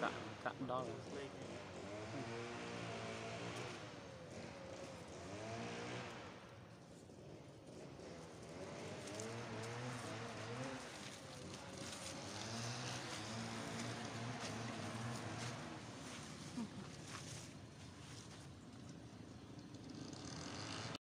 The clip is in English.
That cạn đo.